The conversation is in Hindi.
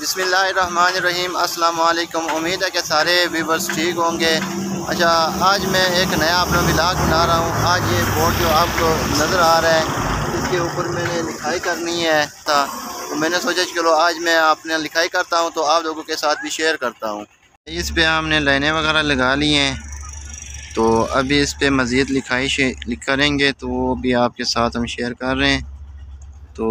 बिसमीम अस्सलाम उम्मीद है कि सारे व्यूवर्स ठीक होंगे। अच्छा आज मैं एक नया अपना ब्लाग बना रहा हूँ। आज ये बोर्ड जो आपको नज़र आ रहा है, इसके ऊपर मैंने लिखाई करनी है था। तो मैंने सोचा चलो, आज मैं अपने लिखाई करता हूँ तो आप लोगों के साथ भी शेयर करता हूँ। इस पर हमने लाइनें वगैरह लगा ली हैं। तो अभी इस पर मज़ीद लिखाई करेंगे तो वो भी आपके साथ हम शेयर कर रहे हैं। तो